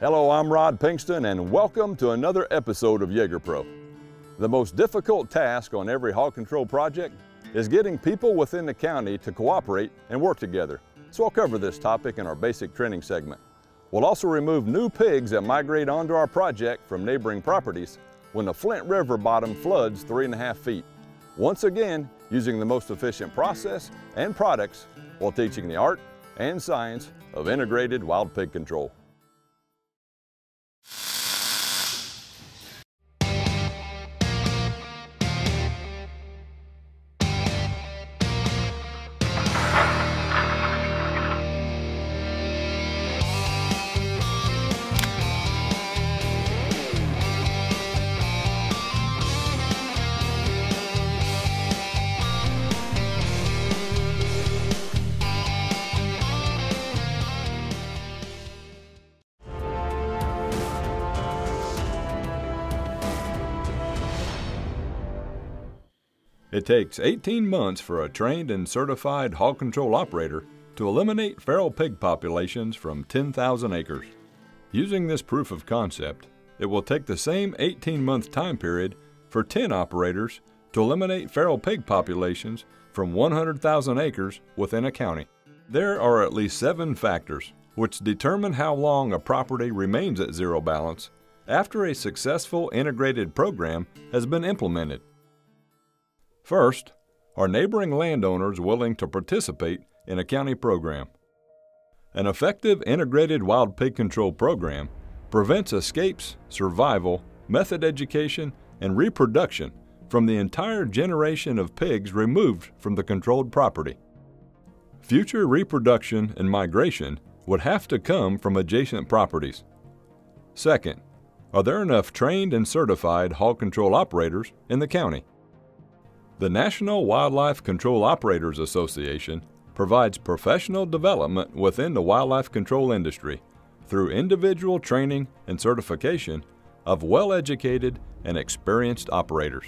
Hello, I'm Rod Pinkston and welcome to another episode of Jager Pro. The most difficult task on every hog control project is getting people within the county to cooperate and work together. So I'll cover this topic in our basic training segment. We'll also remove new pigs that migrate onto our project from neighboring properties when the Flint River bottom floods three and a half feet. Once again, using the most efficient process and products while teaching the art and science of integrated wild pig control. It takes 18 months for a trained and certified hog control operator to eliminate feral pig populations from 10,000 acres. Using this proof of concept, it will take the same 18 month time period for 10 operators to eliminate feral pig populations from 100,000 acres within a county. There are at least seven factors which determine how long a property remains at zero balance after a successful integrated program has been implemented. First, are neighboring landowners willing to participate in a county program? An effective integrated wild pig control program prevents escapes, survival, method education, and reproduction from the entire generation of pigs removed from the controlled property. Future reproduction and migration would have to come from adjacent properties. Second, are there enough trained and certified hog control operators in the county? The National Wildlife Control Operators Association provides professional development within the wildlife control industry through individual training and certification of well-educated and experienced operators.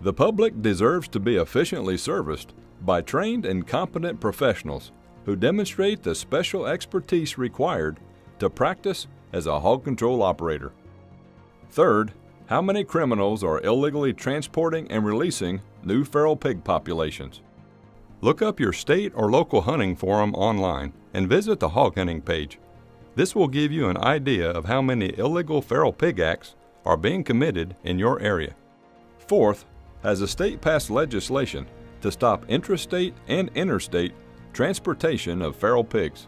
The public deserves to be efficiently serviced by trained and competent professionals who demonstrate the special expertise required to practice as a hog control operator. Third, how many criminals are illegally transporting and releasing new feral pig populations? Look up your state or local hunting forum online and visit the hog hunting page. This will give you an idea of how many illegal feral pig acts are being committed in your area. Fourth, has the state passed legislation to stop intrastate and interstate transportation of feral pigs?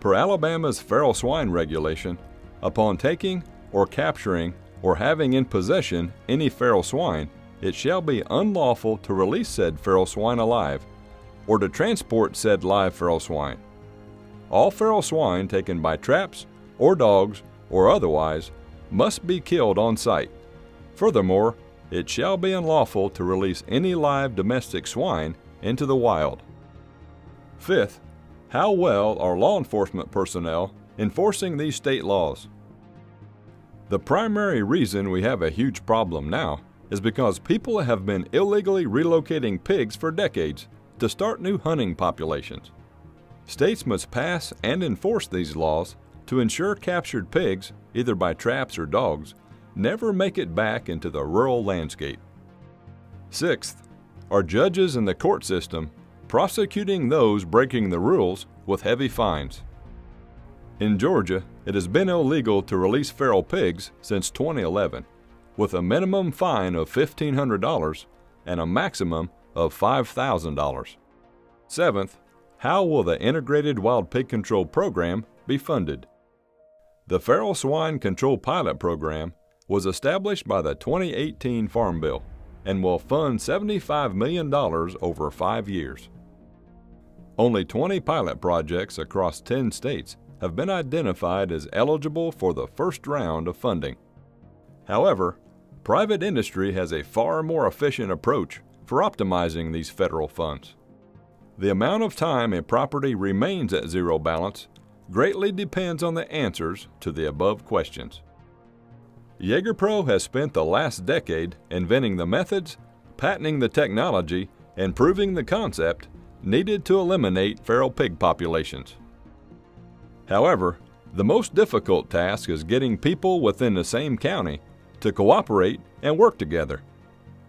Per Alabama's feral swine regulation, upon taking or capturing or having in possession any feral swine, it shall be unlawful to release said feral swine alive, or to transport said live feral swine. All feral swine taken by traps, or dogs, or otherwise, must be killed on site. Furthermore, it shall be unlawful to release any live domestic swine into the wild. Fifth, how well are law enforcement personnel enforcing these state laws? The primary reason we have a huge problem now is because people have been illegally relocating pigs for decades to start new hunting populations. States must pass and enforce these laws to ensure captured pigs, either by traps or dogs, never make it back into the rural landscape. Sixth, are judges in the court system prosecuting those breaking the rules with heavy fines? In Georgia, it has been illegal to release feral pigs since 2011, with a minimum fine of $1,500 and a maximum of $5,000. Seventh, how will the Integrated Wild Pig Control Program be funded? The Feral Swine Control Pilot Program was established by the 2018 Farm Bill and will fund $75 million over five years. Only 20 pilot projects across 10 states have been identified as eligible for the first round of funding. However, private industry has a far more efficient approach for optimizing these federal funds. The amount of time a property remains at zero balance greatly depends on the answers to the above questions. JagerPro has spent the last decade inventing the methods, patenting the technology, and proving the concept needed to eliminate feral pig populations. However, The most difficult task is getting people within the same county to cooperate and work together.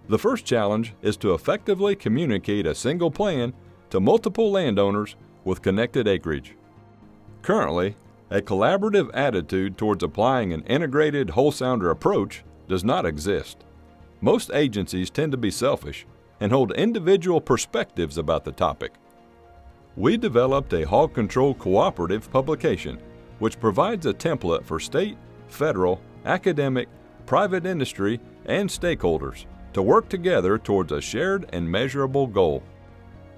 The first challenge is to effectively communicate a single plan to multiple landowners with connected acreage. Currently, a collaborative attitude towards applying an integrated whole sounder approach does not exist. Most agencies tend to be selfish and hold individual perspectives about the topic. We developed a hog control cooperative publication, which provides a template for state, federal, academic, private industry, and stakeholders to work together towards a shared and measurable goal.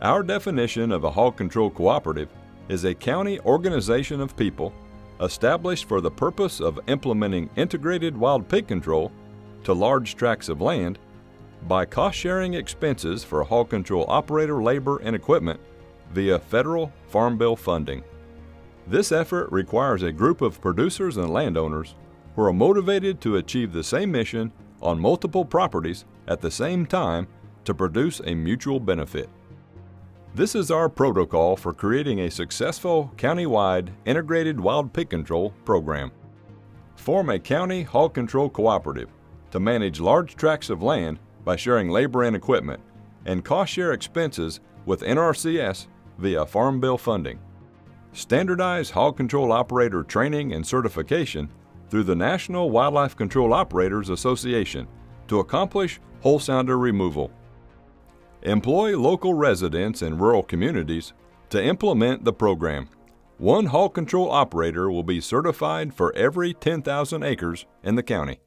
Our definition of a hog control cooperative is a county organization of people established for the purpose of implementing integrated wild pig control to large tracts of land by cost sharing expenses for hog control operator labor and equipment via federal Farm Bill funding. This effort requires a group of producers and landowners who are motivated to achieve the same mission on multiple properties at the same time to produce a mutual benefit. This is our protocol for creating a successful county-wide integrated wild pig control program. Form a county hog control cooperative to manage large tracts of land by sharing labor and equipment and cost share expenses with NRCS via Farm Bill funding. Standardize hog control operator training and certification through the National Wildlife Control Operators Association to accomplish whole sounder removal. Employ local residents in rural communities to implement the program. One hog control operator will be certified for every 10,000 acres in the county.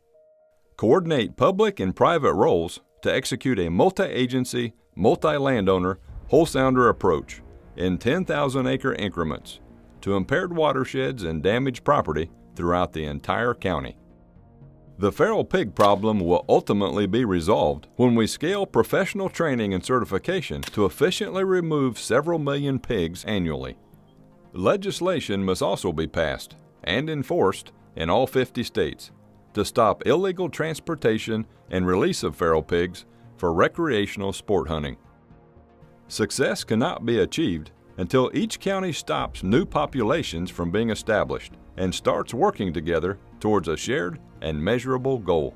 Coordinate public and private roles to execute a multi-agency, multi-landowner, whole sounder approach in 10,000 acre increments to impaired watersheds and damaged property throughout the entire county. The feral pig problem will ultimately be resolved when we scale professional training and certification to efficiently remove several million pigs annually. Legislation must also be passed and enforced in all 50 states to stop illegal transportation and release of feral pigs for recreational sport hunting. Success cannot be achieved until each county stops new populations from being established and starts working together towards a shared and measurable goal.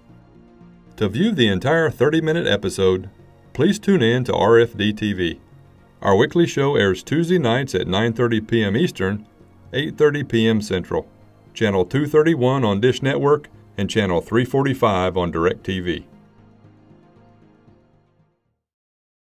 To view the entire 30 minute episode, please tune in to RFD TV. Our weekly show airs Tuesday nights at 9:30 p.m. Eastern, 8:30 p.m. Central, channel 231 on Dish Network and channel 345 on DirecTV.